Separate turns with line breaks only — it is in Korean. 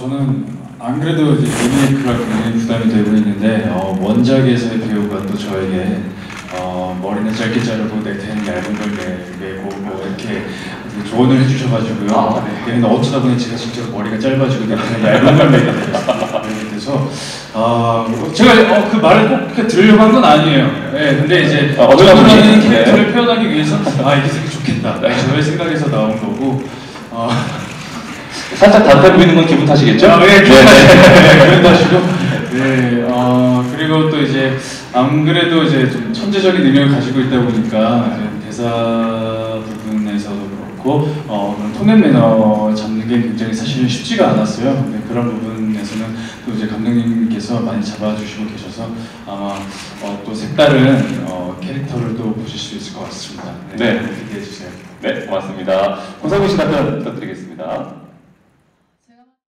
저는 안 그래도 이제 리메이크가 굉장히 부담이 되고 있는데 어, 원작에서의 배우가 또 저에게 어, 머리는 짧게 자르고 넥타이는 얇은 걸 매, 매고 뭐 이렇게 조언을 해주셔가지고요.
아,
네. 어쩌다 보니 제가 진짜 머리가 짧아지고 넥타이는 얇은 걸 매게 됐어요. 아, 뭐 제가 어, 그 말을 꼭 들으려고 한 건 아니에요. 네, 근데 이제
아, 어쩌다 보니,
저는
네.
캐릭터를 표현하기 위해서 아 이게 되게 좋겠다. 네, 저의 생각에서 나온 거고. 어,
살짝 단테 보이는 건 기분 탓이겠죠?
아, 예,
네, 네.
그런 다시고. 네, 어, 그리고 또 이제 안 그래도 이제 좀 천재적인 능력을 가지고 있다 보니까 이제 대사 부분에서도 그렇고 어, 그런 톤앤 매너 잡는 게 굉장히 사실은 쉽지가 않았어요. 근데 그런 부분에서는 또 이제 감독님께서 많이 잡아주시고 계셔서 아마 어, 또 색다른 어, 캐릭터를 또 보실 수 있을 것 같습니다.
네.
기대해 주세요.
네, 고맙습니다. 고상민 씨 답변 부탁드리겠습니다.